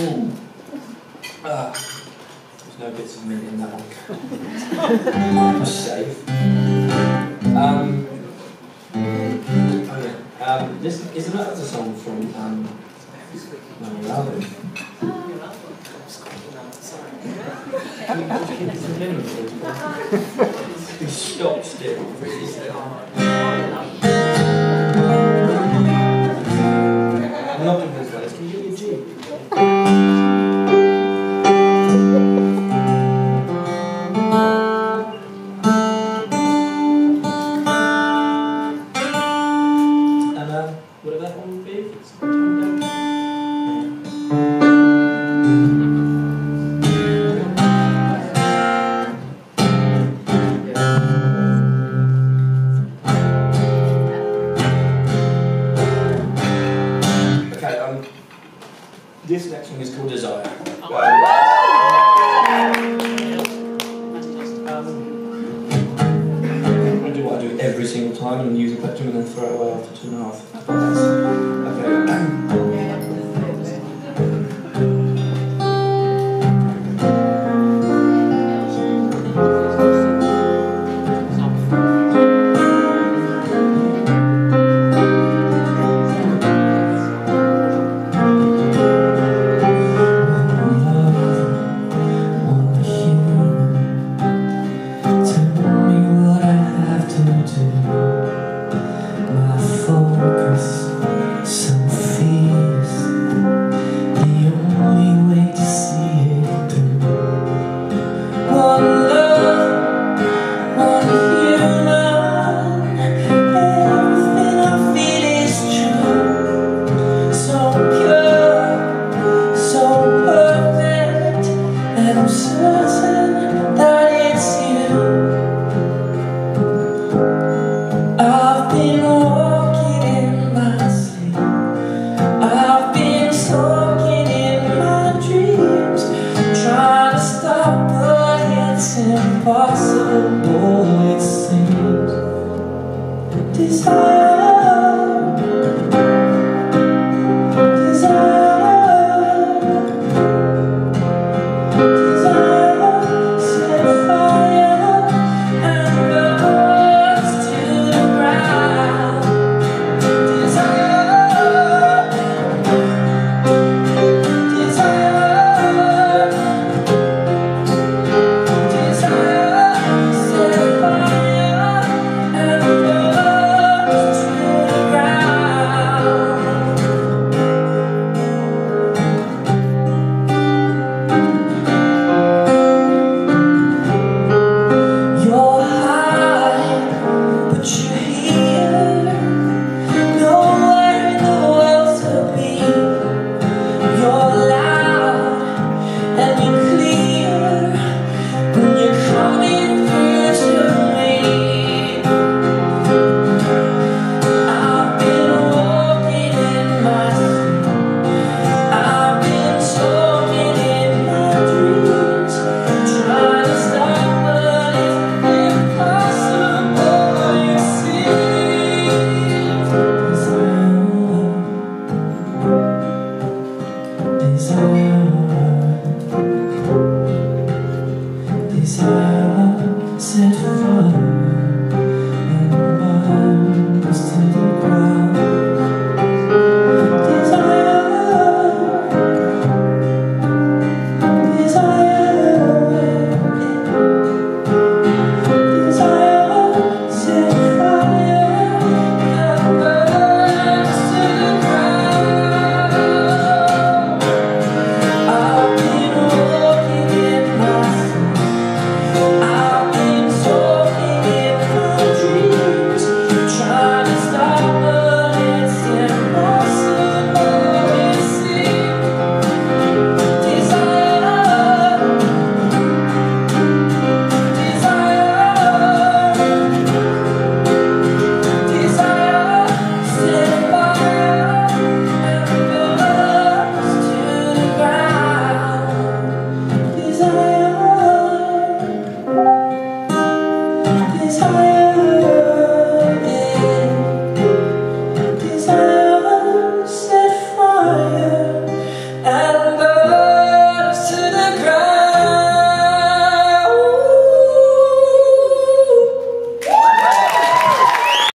Ooh. Ah, there's no bits of mint in that one. safe. Um, okay. um, this is another song from um, my album. Stop still, really still. This next one is called Desire. Um, I do what I do every single time and use a plectrum and then throw it away after two and a half. Okay. Desire time.